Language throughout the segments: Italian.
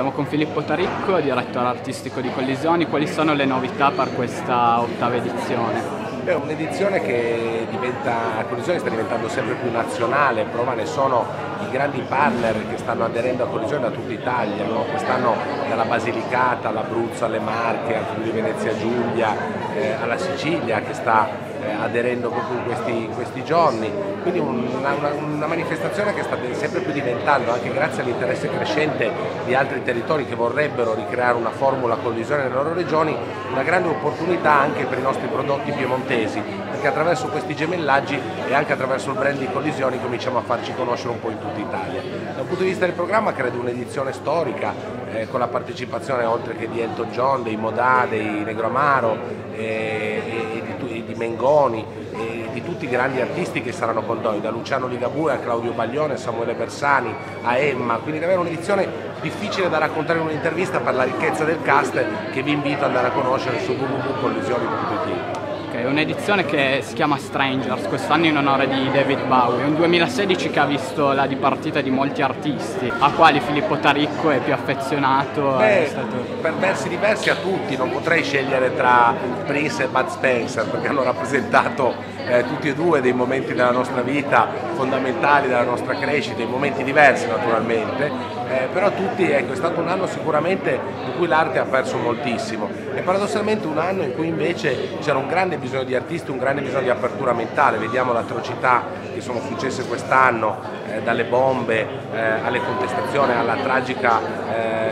Siamo con Filippo Taricco, direttore artistico di Collisioni. Quali sono le novità per questa ottava edizione? È un'edizione che diventa, Collisioni sta diventando sempre più nazionale, prova ne sono i grandi partner che stanno aderendo a Collisioni da tutta Italia, no? quest'anno dalla Basilicata all'Abruzzo, alle Marche, al Friuli Venezia Giulia, eh, alla Sicilia che sta aderendo proprio in questi, in questi, giorni, quindi una, una, una, manifestazione che sta sempre più diventando, anche grazie all'interesse crescente di altri territori che vorrebbero ricreare una formula collisione nelle loro regioni, una grande opportunità anche per i nostri prodotti piemontesi, perché attraverso questi gemellaggi e anche attraverso il brand di collisioni cominciamo a farci conoscere un po' in tutta Italia. Dal punto di vista del programma credo un'edizione storica eh, con la partecipazione oltre che di Elton John, dei Modà, dei Negromaro eh, e, Mengoni di tutti i grandi artisti che saranno con noi, da Luciano Ligabue a Claudio Baglione, a Samuele Bersani, a Emma, quindi davvero un'edizione difficile da raccontare in un'intervista per la ricchezza del cast che vi invito ad andare a conoscere su www.collisioni.it un'edizione che si chiama Strangers, quest'anno in onore di David Bowie, un 2016 che ha visto la dipartita di molti artisti, a quali Filippo Taricco è più affezionato. Beh, è stato... Per versi diversi a tutti, non potrei scegliere tra Prince e Bud Spencer perché hanno rappresentato eh, tutti e due dei momenti della nostra vita fondamentali, della nostra crescita, dei momenti diversi naturalmente. Eh, però tutti, ecco, è stato un anno sicuramente in cui l'arte ha perso moltissimo. E paradossalmente un anno in cui invece c'era un grande bisogno di artisti, un grande bisogno di apertura mentale, vediamo le atrocità che sono successe quest'anno, eh, dalle bombe eh, alle contestazioni, alla tragica eh,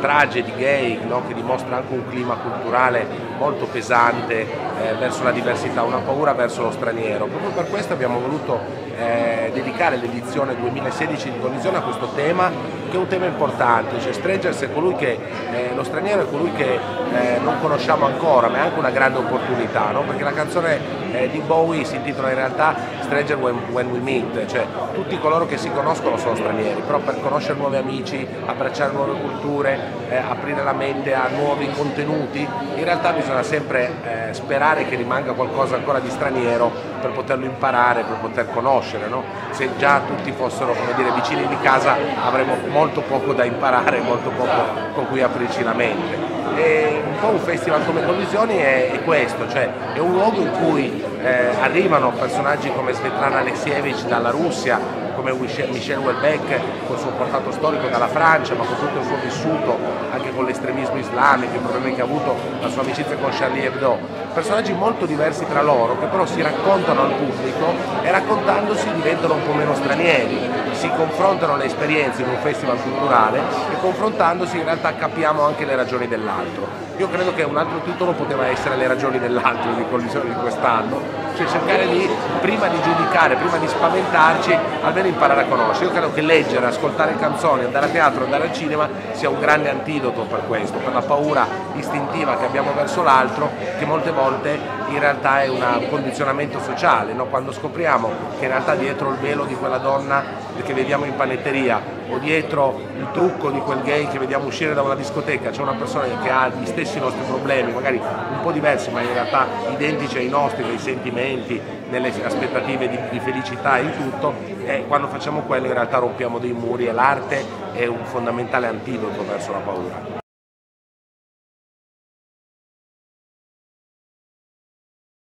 strage di gay no? che dimostra anche un clima culturale molto pesante eh, verso la diversità, una paura verso lo straniero. Proprio per questo abbiamo voluto eh, dedicare l'edizione 2016 di Collisione a questo tema che è un tema importante, cioè Strangers è colui che, eh, lo straniero è colui che eh, non conosciamo ancora, ma è anche una grande opportunità, no? perché la canzone eh, di Bowie si intitola in realtà Stranger When, When, We Meet, cioè tutti coloro che si conoscono sono stranieri, però per conoscere nuovi amici, abbracciare nuove culture, eh, aprire la mente a nuovi contenuti, in realtà bisogna sempre eh, sperare che rimanga qualcosa ancora di straniero per poterlo imparare, per poter conoscere. No? Se già tutti fossero dire, vicini di casa avremmo molto poco da imparare, molto poco con cui aprirci la mente. E un po' un festival come Collisioni è, è questo, cioè è un luogo in cui eh, arrivano personaggi come Svetlana Alexievich dalla Russia, come Michel Houellebecq con il suo portato storico dalla Francia, ma con tutto il suo vissuto anche con l'estremismo islamico, i problemi che ha avuto la sua amicizia con Charlie Hebdo, personaggi molto diversi tra loro che però si raccontano al pubblico e raccontandosi diventano un po' meno stranieri, si confrontano le esperienze in un festival culturale e confrontandosi in realtà capiamo anche le ragioni dell'altro. Io credo che un altro titolo poteva essere le ragioni dell'altro di collisione di quest'anno, cioè cercare di, prima di giudicare, prima di spaventarci, almeno imparare a conoscere. Io credo che leggere, ascoltare canzoni, andare a teatro, andare al cinema sia un grande antidoto per questo, per la paura istintiva che abbiamo verso l'altro, che molte volte in realtà è un condizionamento sociale. No? Quando scopriamo che in realtà dietro il velo di quella donna che vediamo in panetteria o dietro il trucco di quel gay che vediamo uscire da una discoteca c'è una persona che ha gli stessi nostri problemi, magari un po' diversi ma in realtà identici ai nostri, nei sentimenti, nelle aspettative di, di felicità e in tutto, e quando facciamo quello in realtà rompiamo dei muri e l'arte è un fondamentale antidoto verso la paura.